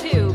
two.